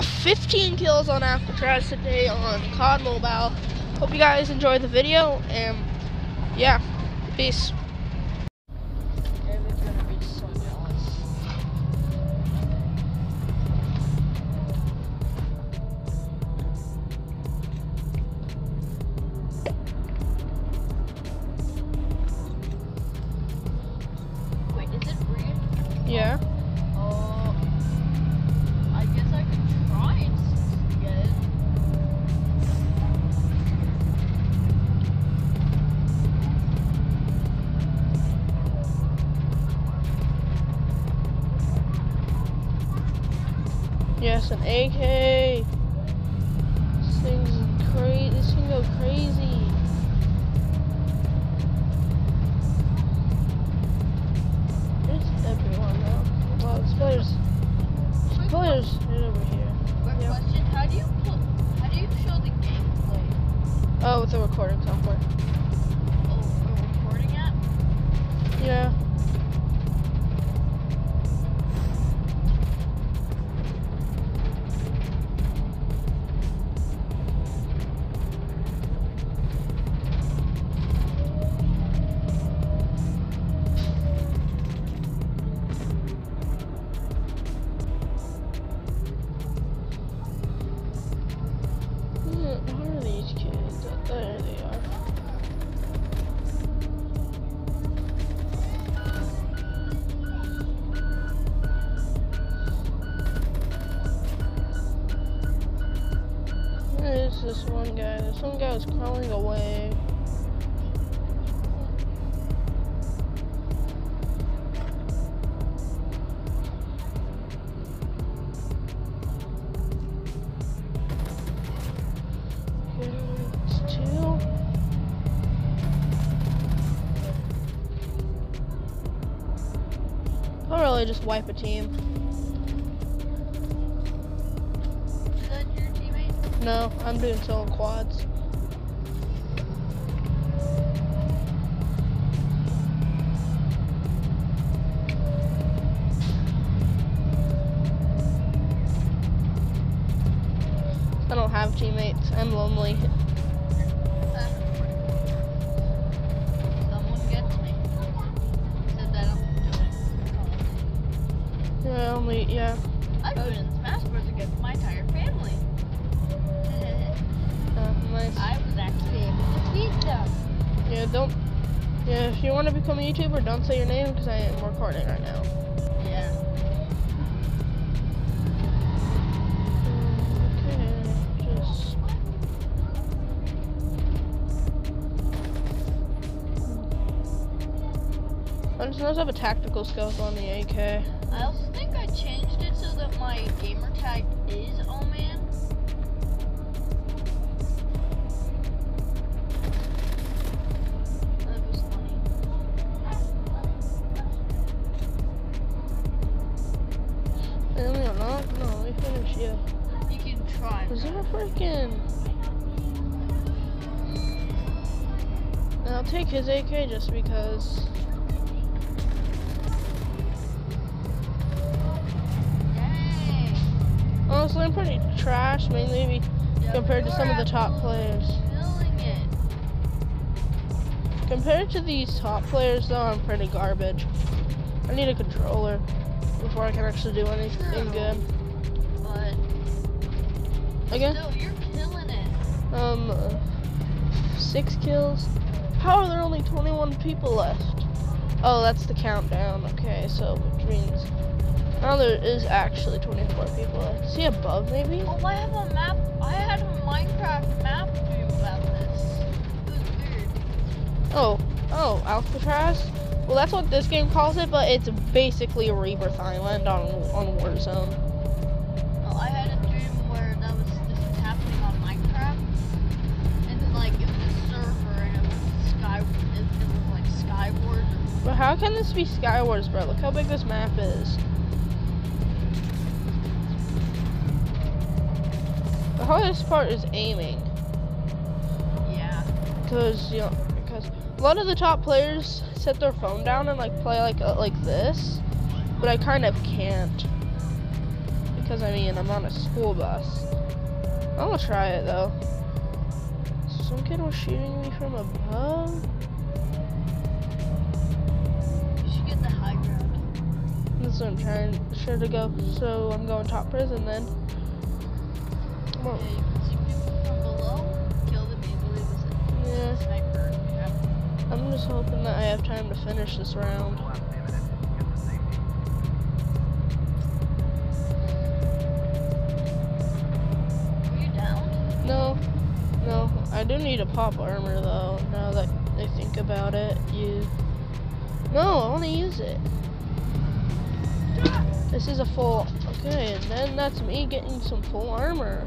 got 15 kills on Alcatraz today on COD Mobile. Hope you guys enjoyed the video, and yeah, peace. Yes, an AK. This thing's crazy. This thing go crazy. There's everyone now. Well, this player's, this player's right over here. Quick Yeah. question: How do you? How do you show the gameplay? Oh, with the recording software. Oh, we're recording it. Yeah. This one guy? This one guy was crawling away. I'll really just wipe a team. No, I'm doing solo quads. I don't have teammates. I'm lonely. Someone gets me. Said that I'm doing. Yeah, only yeah. I'm doing in Smash Bros against my entire family. Nice. I was actually able to beat them. Yeah, don't. Yeah, if you want to become a YouTuber, don't say your name because I am recording right now. Yeah. Okay, just. I just noticed I have a tactical scope on the AK. I also think I changed it so that my gamer Is there a freaking? And I'll take his AK just because. Dang. Honestly, I'm pretty trash, mainly Yeah, compared to some of the top players. Compared to these top players, though, I'm pretty garbage. I need a controller before I can actually do anything good. Again, still, you're killing it. um, uh, six kills. How are there only 21 people left? Oh, that's the countdown. Okay, so which means now there is actually 24 people left. Is he above maybe? Oh, I have a map. I had a Minecraft map dream about this. It was weird. Oh, oh, Alcatraz. Well, that's what this game calls it, but it's basically a Rebirth Island on on Warzone. But how can this be Skywars, bro? Look how big this map is. The hardest part is aiming. Yeah. because you know because a lot of the top players set their phone down and like play like uh, like this, but I kind of can't Because, I mean, I'm on a school bus. I'm gonna try it, though. Some kid was shooting me from above. What I'm trying sure to go. So I'm going top prison then. Come Yeah, on. you can see people from below. Kill them easily with a Yeah. sniper. Yeah. I'm just hoping that I have time to finish this round. Are you down? No, no, I do need a pop armor though. Now that I think about it, you. No, I want to use it. This is a full. Okay, and then that's me getting some full armor.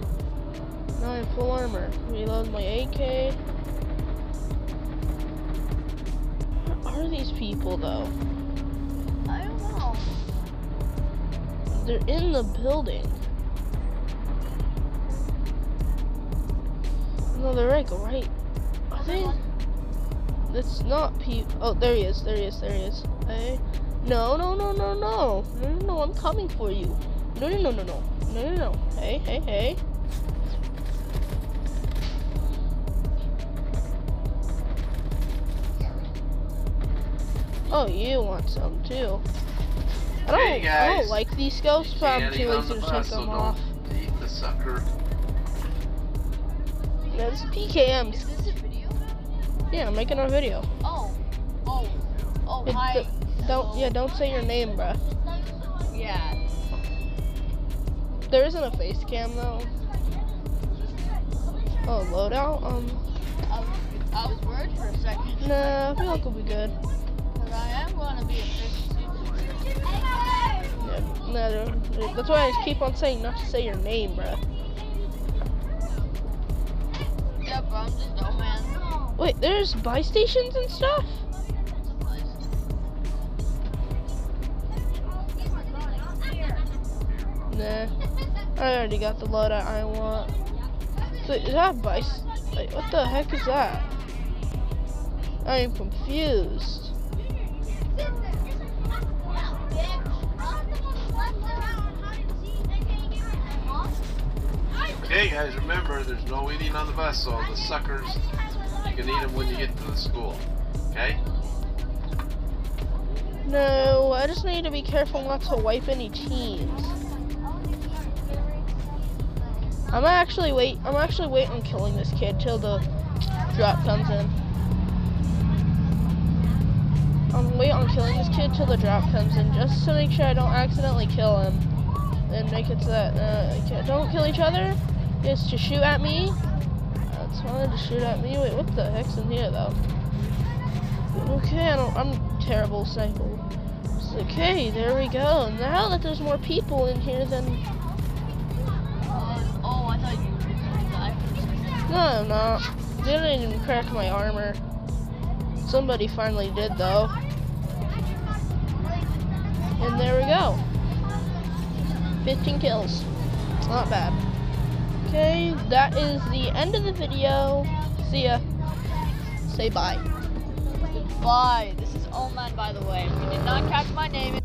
Now I have full armor. Reload my AK. Where are these people though? I don't know. They're in the building. No, they're like right. Are they? That's not Pete. Oh, there he is. There he is. There he is. Hey. No, no, no, no, no. No, no, no. I'm coming for you. No, no, no, no, no. No, no, no. Hey, hey, hey. Oh, you want some too. I don't, Hey, I don't like these scopes, but I'm too eat lazy to take bus, so them don't off. Eat the sucker. Yeah, this is PKM. Is this a video? Yeah, I'm making a video. Oh. Oh. Oh, It- hi. Don't, yeah, don't say your name, bruh. Yeah. There isn't a face cam though. Oh, loadout? Um, I was, I was worried for a second. nah, I feel like we'll be good. Because I am going to be a fish Yeah, nah, that's why I just keep on saying not to say your name, bruh. Yeah, bro, I'm just no man. Wait, there's buy stations and stuff? I already got the loadout I want. So, is that s- Wait, what the heck is that? I am confused. Okay, guys, remember there's no eating on the bus, so the suckers, you can eat them when you get to the school. Okay? No, I just need to be careful not to wipe any teams. I'm actually wait. I'm actually waiting on killing this kid till the drop comes in. I'm waiting on killing this kid till the drop comes in, just to make sure I don't accidentally kill him. And make it so that uh, don't kill each other. Just to shoot at me. That's fine. To shoot at me. Wait, what the heck's in here though? Okay, I don't, I'm terrible sniper. Okay, there we go. Now that there's more people in here, then no, I'm not. They didn't even crack my armor. Somebody finally did though. And there we go. 15 kills. Not bad. Okay, that is the end of the video. See ya. Say bye. Bye. This is Oman, by the way. If you did not catch my name,